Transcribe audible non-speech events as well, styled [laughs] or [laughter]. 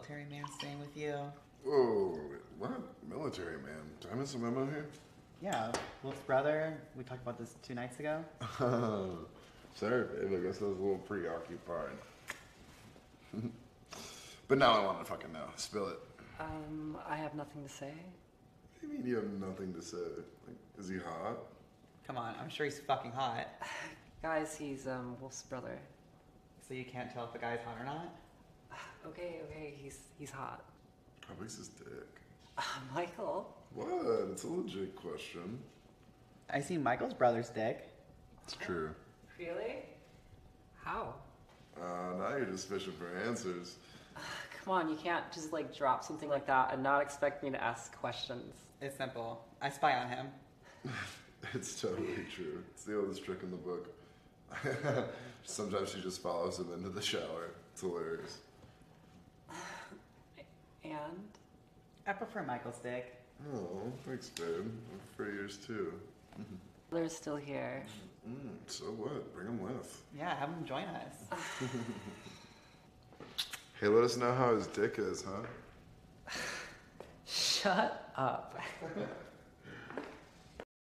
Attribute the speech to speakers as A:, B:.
A: military man staying with you?
B: Whoa, what? Military man. Did I miss a memo here?
A: Yeah, Wolf's brother. We talked about this two nights ago. [laughs]
B: Sorry, babe. I guess I was a little preoccupied. [laughs] but now I want to fucking know. Spill it.
C: Um, I have nothing to say.
B: What do you mean you have nothing to say? Like, is he hot?
A: Come on, I'm sure he's fucking hot. [sighs]
C: Guys, he's um Wolf's brother.
A: So you can't tell if a guy's hot or not?
C: Okay, okay, he's he's hot.
B: How big's his dick?
C: Uh, Michael.
B: What? It's a legit question.
A: I see Michael's brother's dick.
B: It's true.
C: Really? How?
B: Uh, now you're just fishing for answers.
C: Come on, you can't just like drop something like that and not expect me to ask questions.
A: It's simple. I spy on him. [laughs]
B: It's totally true. It's the oldest trick in the book. [laughs] Sometimes she just follows him into the shower. It's hilarious.
C: And
A: I prefer Michael's dick.
B: Oh, thanks, babe. I'm for yours too. [laughs]
C: they're still here.
B: Mm, so what? Bring him with.
A: Yeah, have him join us. [laughs]
B: Hey, let us know how his dick is, huh? [laughs]
C: Shut up.